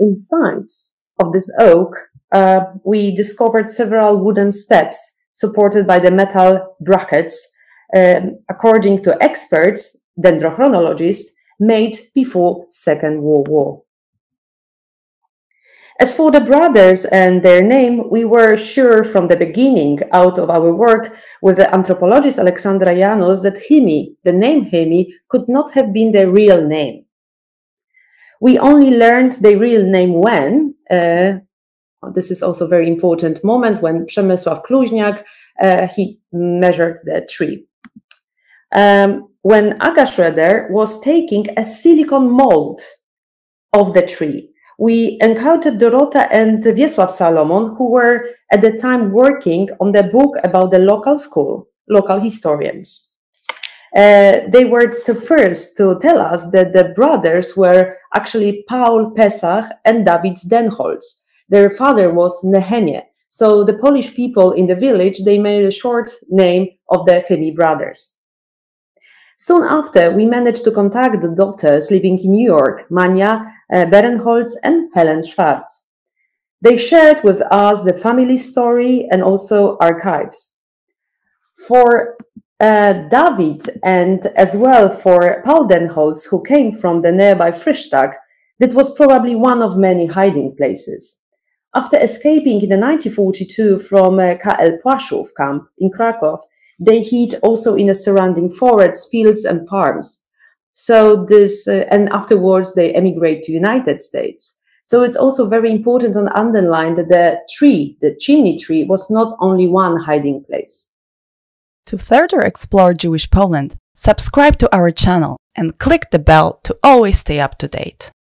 inside of this oak, uh, we discovered several wooden steps supported by the metal brackets, um, according to experts, dendrochronologists, made before Second World War. As for the brothers and their name, we were sure from the beginning, out of our work with the anthropologist Alexandra Janus, that Hymi, the name Hymi, could not have been their real name. We only learned their real name when, uh, this is also a very important moment, when Przemysław Kluźniak, uh, he measured the tree. Um, when Aga Szreder was taking a silicon mold of the tree we encountered Dorota and Wiesław Salomon, who were at the time working on the book about the local school, local historians. Uh, they were the first to tell us that the brothers were actually Paul Pesach and David Denholz. Their father was Nehemie. So the Polish people in the village, they made a short name of the Hymi brothers. Soon after, we managed to contact the daughters living in New York, Mania uh, Berenholz and Helen Schwartz. They shared with us the family story and also archives. For uh, David and as well for Paul Denholz, who came from the nearby Freystadt, that was probably one of many hiding places. After escaping in 1942 from uh, KL Płaszów camp in Krakow, they hid also in the surrounding forests, fields, and farms. So this, uh, and afterwards they emigrate to United States. So it's also very important to underline that the tree, the chimney tree, was not only one hiding place. To further explore Jewish Poland, subscribe to our channel and click the bell to always stay up to date.